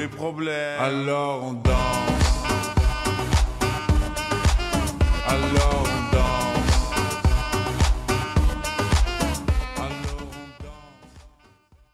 les problèmes. Alors on danse.